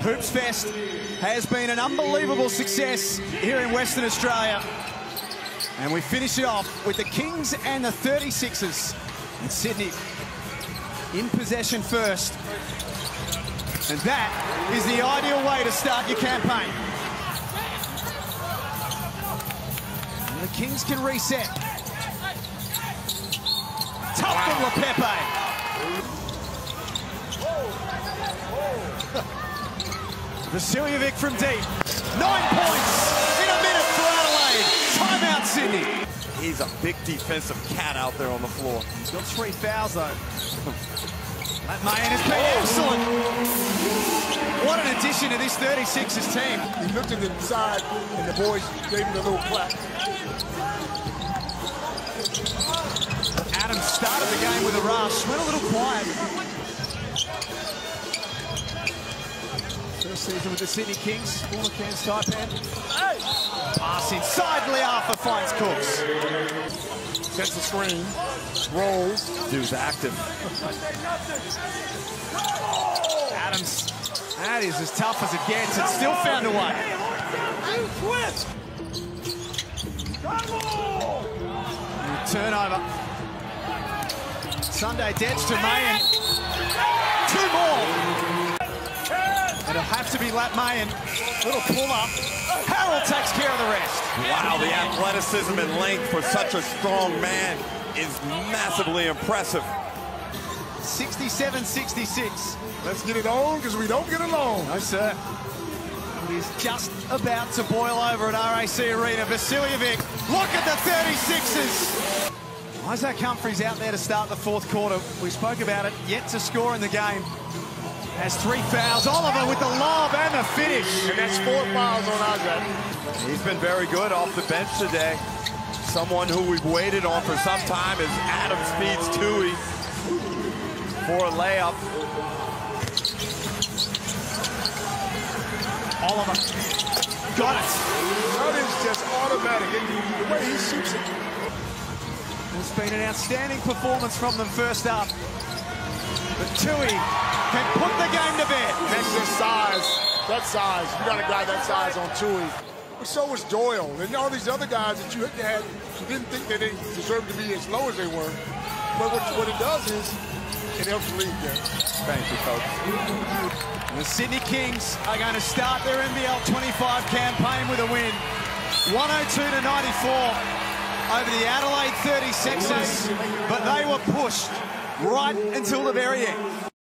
Hoops Fest has been an unbelievable success here in Western Australia. And we finish it off with the Kings and the 36ers in Sydney in possession first. And that is the ideal way to start your campaign. And the Kings can reset. Tough from LePepe. Vasiljevic from deep. Nine points in a minute for Adelaide. Timeout, Sydney. He's a big defensive cat out there on the floor. He's got three fouls, though. That Mayen has been excellent. What an addition to this 36ers team. He looked at the side, and the boys gave him a little clap. Adams started the game with a rush, went a little quiet. Season with the Sydney Kings, former Cairns Taipan. Pass inside, Leafa finds Cooks. Sets the screen, rolls. Dude's active. Adams, that is as tough as it gets, and still found a way. Turnover. Sunday Dech to Mayen. It'll have to be Lat Mayen. Little pull up. Harrell takes care of the rest. Wow, the athleticism and length for such a strong man is massively impressive. 67-66. Let's get it on because we don't get along. No, sir. It is just about to boil over at RAC Arena. Vasiljevic, look at the 36ers. Isaac Humphries out there to start the fourth quarter. We spoke about it, yet to score in the game. Has three fouls. Oliver with the lob and the finish. And that's four fouls on Isaac. He's been very good off the bench today. Someone who we've waited on for some time is Adam Speeds Toohey for a layup. Oliver got it. That is just automatic. The way he shoots it. It's been an outstanding performance from them first up. But Toohey can put the game to bed. That's just size. That size. You got a guy that size on Toohey. So was Doyle. And all these other guys that you had, you didn't think that they deserved to be as low as they were. But what, what it does is, it helps the league there. Thank you, coach. The Sydney Kings are going to start their NBL 25 campaign with a win. 102 to 94 over the Adelaide 36ers, but they were pushed right until the very end.